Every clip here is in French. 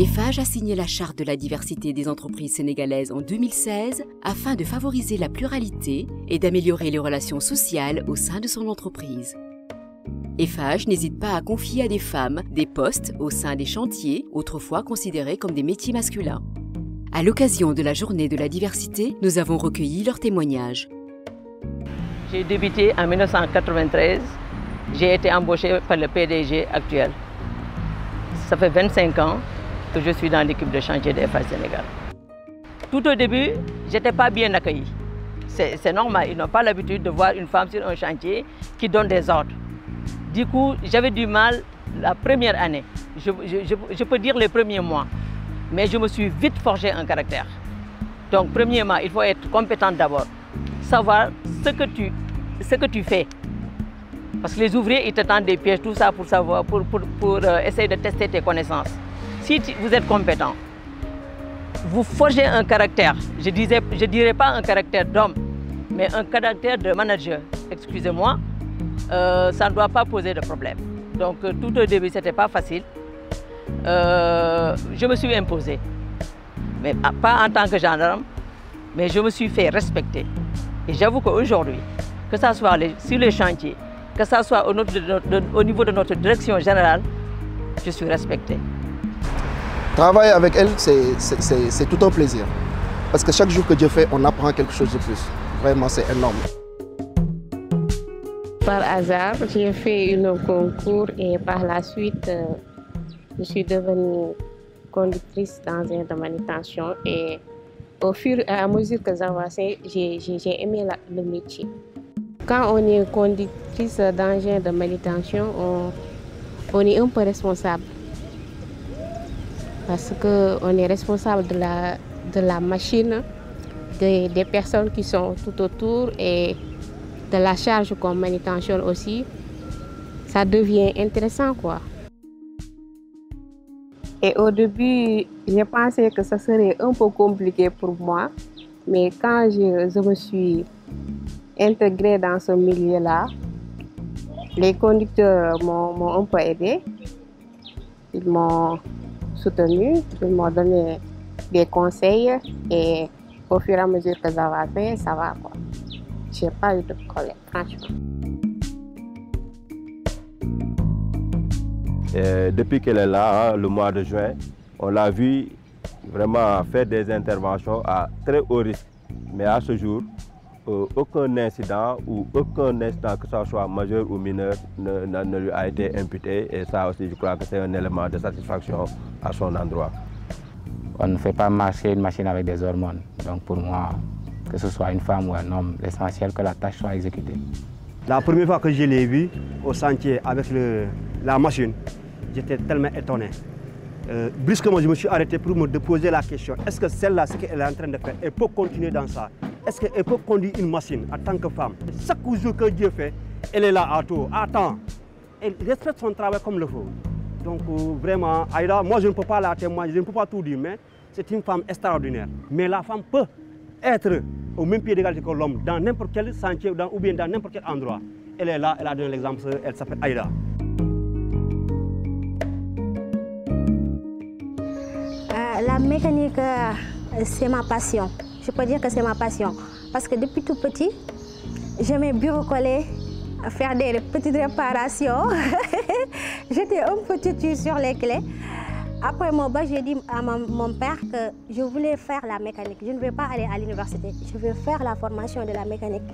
EFAGE a signé la charte de la diversité des entreprises sénégalaises en 2016 afin de favoriser la pluralité et d'améliorer les relations sociales au sein de son entreprise. EFAGE n'hésite pas à confier à des femmes des postes au sein des chantiers autrefois considérés comme des métiers masculins. À l'occasion de la journée de la diversité, nous avons recueilli leurs témoignages. J'ai débuté en 1993. J'ai été embauché par le PDG actuel. Ça fait 25 ans que je suis dans l'équipe de chantier des FA Sénégal. Tout au début, je n'étais pas bien accueilli. C'est normal, ils n'ont pas l'habitude de voir une femme sur un chantier qui donne des ordres. Du coup, j'avais du mal la première année, je, peux dire les premiers mois, mais je me suis vite forgé un caractère. Donc, premièrement, il faut être compétent d'abord, savoir ce que, tu, ce que tu fais. Parce que les ouvriers, ils te tendent des pièges, tout ça pour, savoir, pour, pour, pour euh, essayer de tester tes connaissances si vous êtes compétent, vous forgez un caractère, je ne je dirais pas un caractère d'homme, mais un caractère de manager, excusez-moi, euh, ça ne doit pas poser de problème. Donc euh, tout au début, ce n'était pas facile. Euh, je me suis imposé, mais pas en tant que gendarme, mais je me suis fait respecter. Et j'avoue qu'aujourd'hui, que ce soit sur les chantiers, que ce soit au niveau de notre direction générale, je suis respecté. Travailler avec elle, c'est tout un plaisir. Parce que chaque jour que Dieu fait, on apprend quelque chose de plus. Vraiment, c'est énorme. Par hasard, j'ai fait un concours et par la suite, euh, je suis devenue conductrice dans un de manutention et au fur et à mesure que j'avançais, j'ai aimé le métier. Quand on est conductrice dans un de manutention, on, on est un peu responsable parce qu'on est responsable de la, de la machine, des, des personnes qui sont tout autour et de la charge qu'on manutentionne aussi. Ça devient intéressant quoi. Et au début, j'ai pensé que ça serait un peu compliqué pour moi, mais quand je, je me suis intégrée dans ce milieu-là, les conducteurs m'ont un peu aidé. Ils m'ont ils m'ont donné des conseils et au fur et à mesure que ça va faire, ça va quoi. J'ai pas eu de problème, franchement. Et depuis qu'elle est là, le mois de juin, on l'a vu vraiment faire des interventions à très haut risque. Mais à ce jour, euh, aucun incident ou aucun incident, que ce soit majeur ou mineur, ne, ne, ne, lui a été imputé. Et ça aussi, je crois que c'est un élément de satisfaction à son endroit. On ne fait pas marcher une machine avec des hormones. Donc pour moi, que ce soit une femme ou un homme, l'essentiel que la tâche soit exécutée. La première fois que je l'ai vue au sentier avec le, la machine, j'étais tellement étonné. Euh, brusquement, je me suis arrêté pour me poser la question, est-ce que celle-là, ce qu'elle est en train de faire, elle peut continuer dans ça? Est-ce qu'elle peut conduire une machine en tant que femme? Chaque jour que Dieu fait, elle est là à tout, à temps. Elle respecte son travail comme le faut. Donc euh, vraiment, Aïda, moi je ne peux pas la témoigner, je ne peux pas tout dire, mais c'est une femme extraordinaire. Mais la femme peut être au même pied d'égalité que l'homme dans n'importe quel sentier ou bien dans n'importe quel endroit. Elle est là, elle a donné l'exemple, elle s'appelle Aïda. la mécanique, euh, c'est ma passion. Je peux dire que c'est ma passion. Parce que depuis tout petit, j'aimais bricoler, faire des petites réparations. J'étais un peu têtue sur les clés. Après mon bac, j'ai dit à mon père que je voulais faire la mécanique. Je ne vais pas aller à l'université. Je veux faire la formation de la mécanique.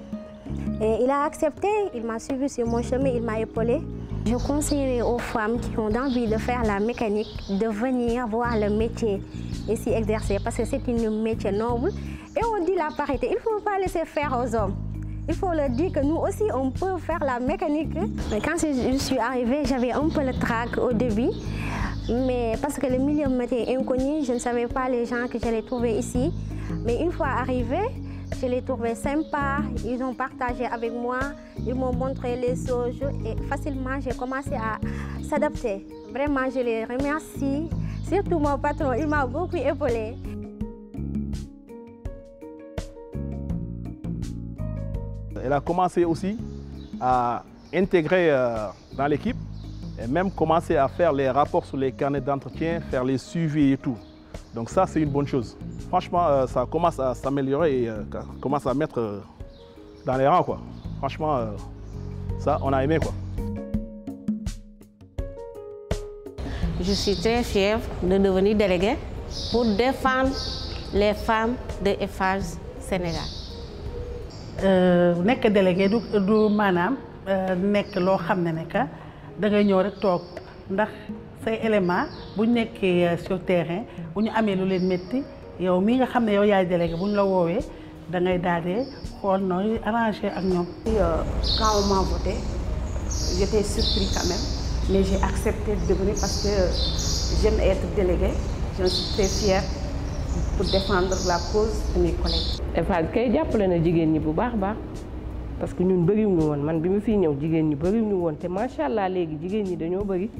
Et il a accepté, il m'a suivi sur mon chemin, il m'a épaulé. Je conseillerais aux femmes qui ont envie de faire la mécanique de venir voir le métier et s'y exercer parce que c'est un métier noble. Et on dit la parité, il ne faut pas laisser faire aux hommes. Il faut leur dire que nous aussi, on peut faire la mécanique. Mais quand je suis arrivée, j'avais un peu le trac au début. Mais parce que le milieu m'était inconnu, je ne savais pas les gens que j'allais trouver ici. Mais une fois arrivée, je les trouvais sympas, ils ont partagé avec moi, ils m'ont montré les choses et facilement j'ai commencé à s'adapter. Vraiment, je les remercie. Surtout mon patron, il m'a beaucoup épaulé. Elle a commencé aussi à intégrer euh, dans l'équipe et même commencer à faire les rapports sur les carnets d'entretien, faire les suivis et tout. Donc ça, c'est une bonne chose. Franchement, euh, ça commence à s'améliorer et euh, commence à mettre dans les rangs. Quoi. Franchement, ça, on a aimé. Je suis très fière de devenir déléguée pour défendre les femmes de Eiffage Sénégal. Nekk délégué du du maanaam nekk loo xam ne ne que da ngay ñëw rek toog ndax say élément bu nekkee sur terrain bu ñu amee lu leen métti yow mii nga xam ne yow yaay délégué bu ñu la woowee da ngay daal xool nooy arrangé ak ñoom. Quand on m'a voté, j'étais surpris quand même, parce que j'aime être déléguée. Je suis très pour défendre la cause de mes collègues. Eiffage kay jàppale na jigéen ñi bu baax baax parce que ñun bëriwuñu woon man bi ma fiy ñëw jigéen ñi bëriwuñu woon te macha allah léegi jigéen ñi dañoo bëri.